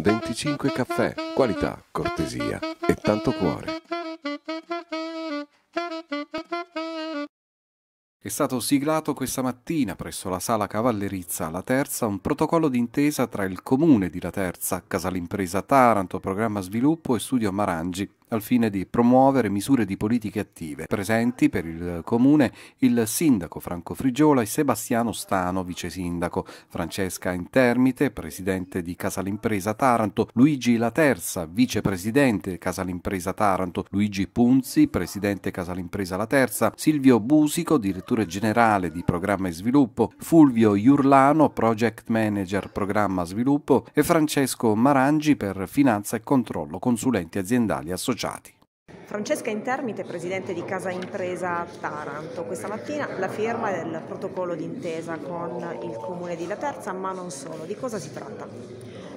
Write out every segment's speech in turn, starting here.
25 caffè, qualità, cortesia e tanto cuore. È stato siglato questa mattina presso la Sala Cavallerizza La Terza un protocollo d'intesa tra il Comune di La Terza, Casalimpresa Taranto, Programma Sviluppo e Studio Marangi al fine di promuovere misure di politiche attive. Presenti per il comune il sindaco Franco Frigiola e Sebastiano Stano, vice sindaco, Francesca Intermite, presidente di Casalimpresa Taranto, Luigi Laterza, vicepresidente Casalimpresa Taranto, Luigi Punzi, presidente Casalimpresa La Terza, Silvio Busico, direttore generale di programma e sviluppo, Fulvio Iurlano, project manager programma sviluppo e Francesco Marangi per finanza e controllo, consulenti aziendali associati associati. Francesca Intermite, presidente di Casa Impresa Taranto. Questa mattina la firma del protocollo d'intesa con il comune di La Terza, ma non solo. Di cosa si tratta?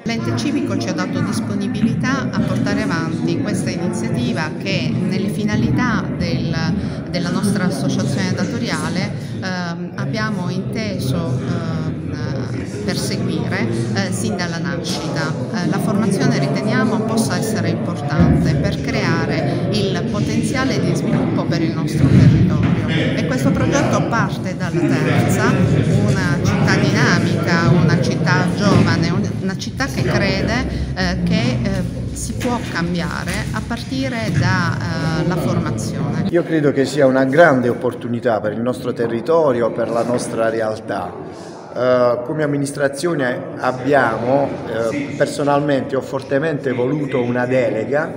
L'ente civico ci ha dato disponibilità a portare avanti questa iniziativa che nelle finalità del, della nostra associazione datoriale eh, abbiamo inteso eh, perseguire eh, sin dalla nascita. Eh, la formazione riteniamo possa essere importante per creare il potenziale di sviluppo per il nostro territorio e questo progetto parte dalla Terza, una città dinamica, una città giovane, una città che crede eh, che eh, si può cambiare a partire dalla uh, formazione. Io credo che sia una grande opportunità per il nostro territorio, per la nostra realtà. Uh, come amministrazione abbiamo, uh, personalmente ho fortemente voluto una delega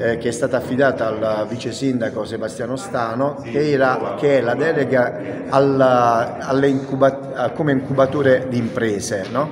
eh, che è stata affidata al vice sindaco Sebastiano Stano, che, era, che è la delega alla, incubat come incubatore di imprese. No?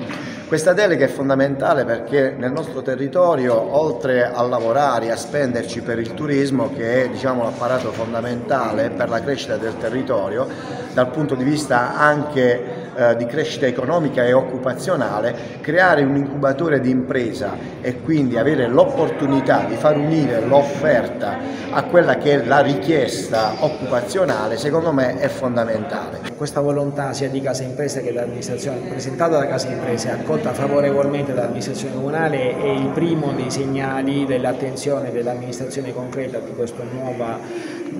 Questa delega è fondamentale perché nel nostro territorio, oltre a lavorare a spenderci per il turismo, che è diciamo, l'apparato fondamentale per la crescita del territorio, dal punto di vista anche eh, di crescita economica e occupazionale, creare un incubatore di impresa e quindi avere l'opportunità di far unire l'offerta a quella che è la richiesta occupazionale, secondo me è fondamentale. Questa volontà sia di Casa Impresa che dell'amministrazione, presentata da Casa Impresa e accolta favorevolmente dall'amministrazione comunale, è il primo dei segnali dell'attenzione dell'amministrazione concreta di questo nuova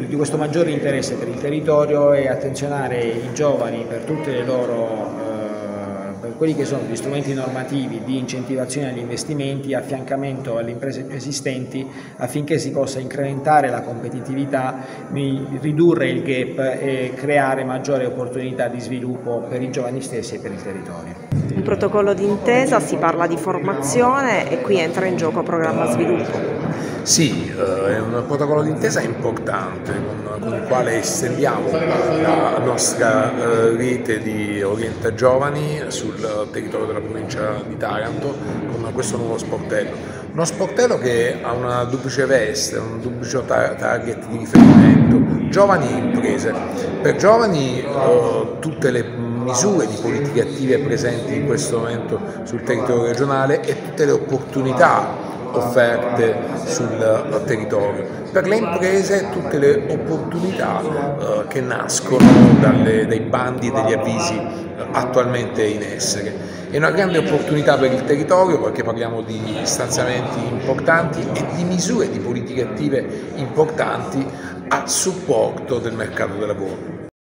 di questo maggiore interesse per il territorio e attenzionare i giovani per tutte le loro per quelli che sono gli strumenti normativi di incentivazione agli investimenti, affiancamento alle imprese esistenti affinché si possa incrementare la competitività, ridurre il gap e creare maggiori opportunità di sviluppo per i giovani stessi e per il territorio. Un protocollo d'intesa, si parla di formazione e qui entra in gioco programma sviluppo. Sì, eh, è un protocollo d'intesa importante con, con, il quale estendiamo la nostra eh, rete di Orienta Giovani sul territorio della provincia di Taranto con questo nuovo sportello. Uno sportello che ha una duplice veste, un duplice target di riferimento, giovani e imprese. Per giovani eh, tutte le misure di politiche attive presenti in questo momento sul territorio regionale e tutte le opportunità offerte sul territorio. Per le imprese tutte le opportunità eh, che nascono dalle, dai bandi e dagli avvisi eh, attualmente in essere. È una grande opportunità per il territorio perché parliamo di stanziamenti importanti e di misure di politiche attive importanti a supporto del mercato del lavoro.